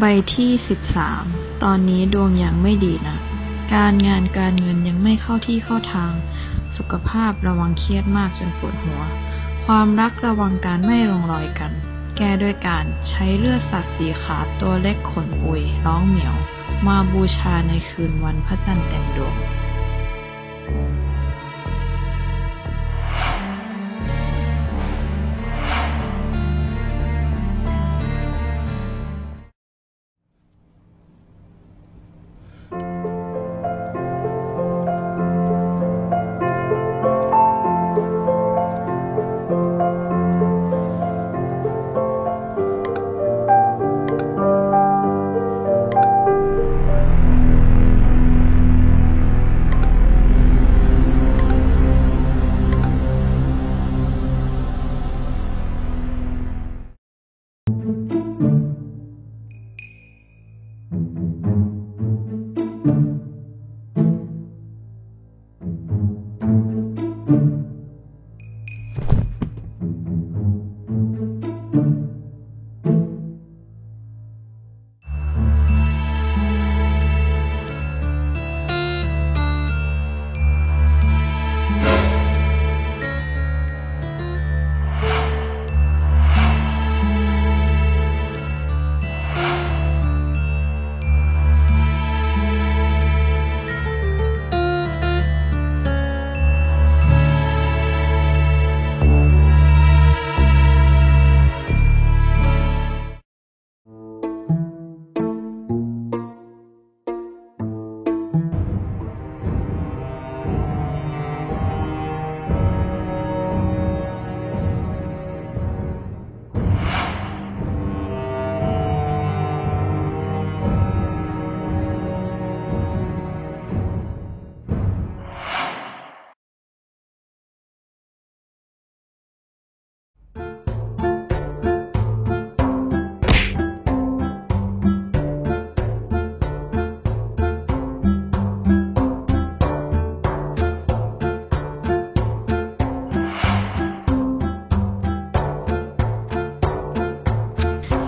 ใบที่สิบสามตอนนี้ดวงยังไม่ดีนะ การงานการเงินยังไม่เข้าที่เข้าทาง สุขภาพระวังเครียดมากจนปวดหัว ความรักระวังการไม่ลงรอยกัน แก้ด้วยการใช้เลือดสัตว์สีขาวตัวเล็กขนอุยร้องเหมียว มาบูชาในคืนวันพระจันทร์เต็มดวง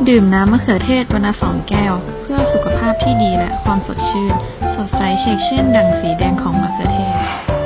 ดื่มน้ำมะเขือเทศวันละสองแก้ว เพื่อสุขภาพที่ดีและความสดชื่น สดใสเชกเช่น ดั่งสีแดงของมะเขือเทศ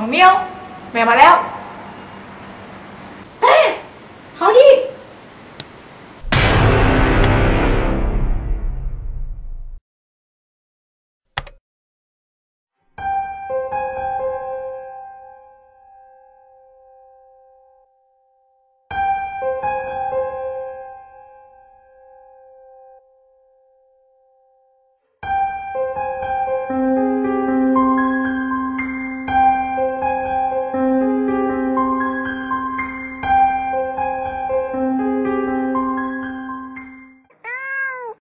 น้องเมียว แม่มาแล้ว